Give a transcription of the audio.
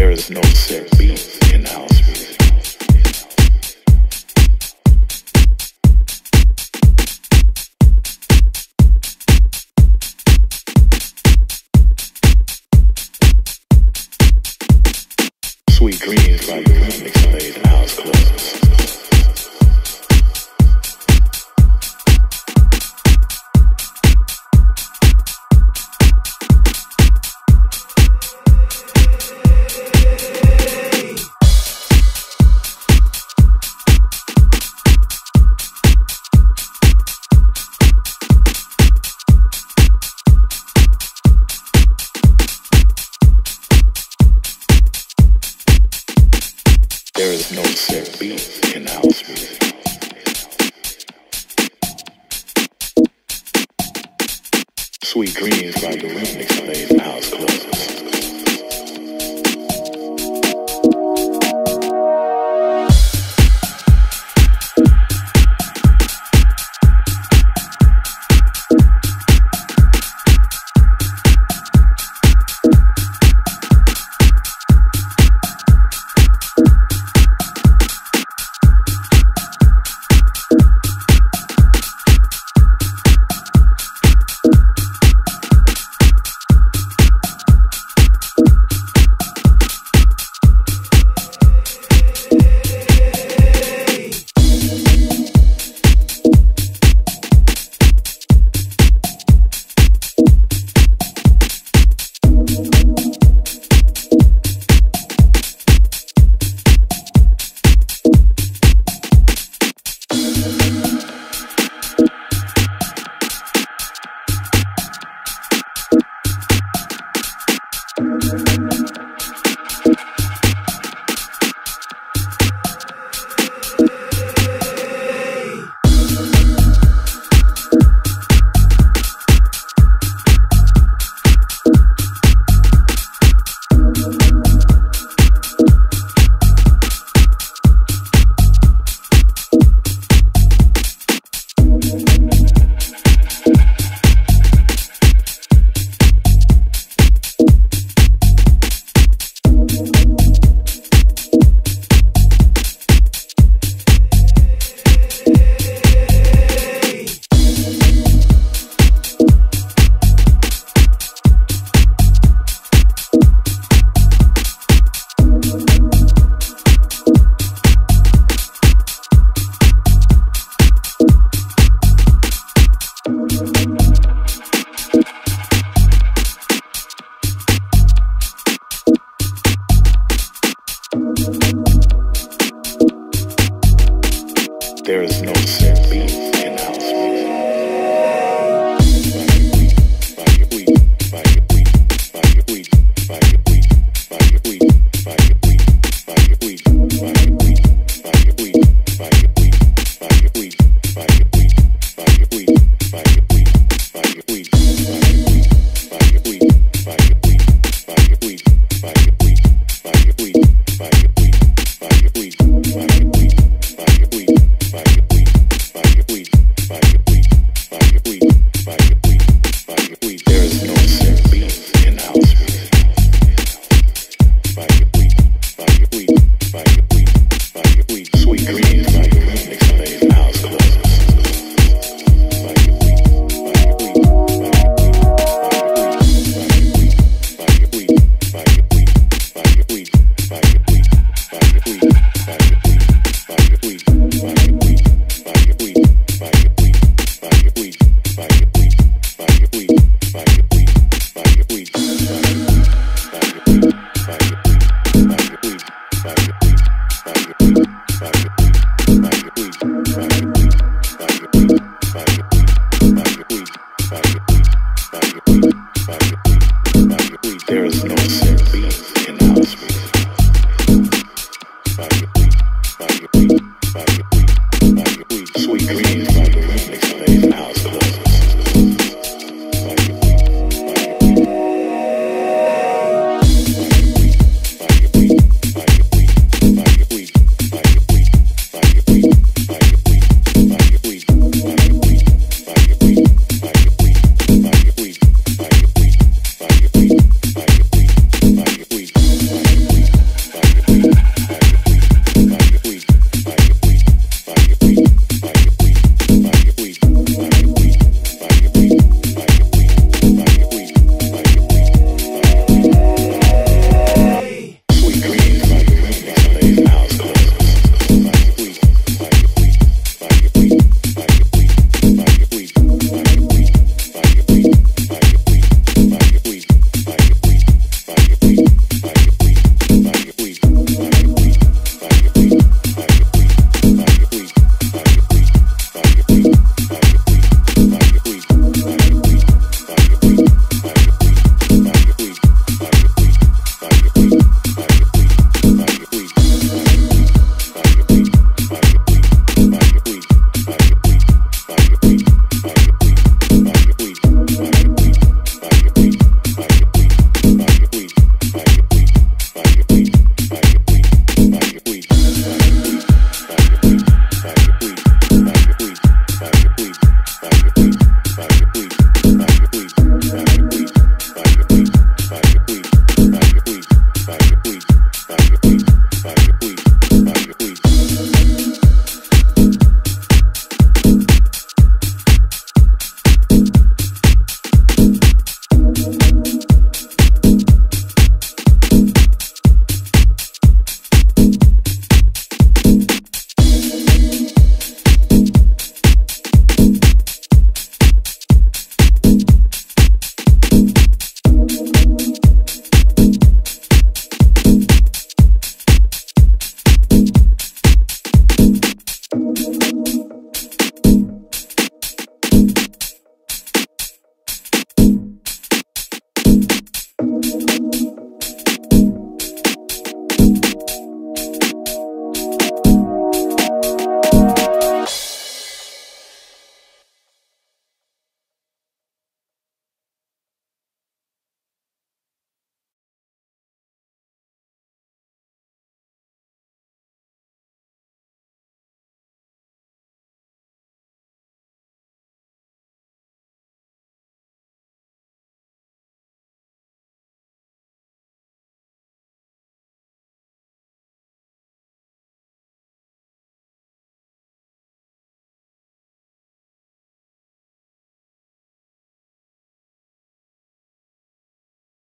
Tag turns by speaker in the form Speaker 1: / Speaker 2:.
Speaker 1: There is no set in house. Sweet dreams by the remix played in house clubs. There is no set beat in house. Sweet dreams by the remix played in house clubs. Yeah.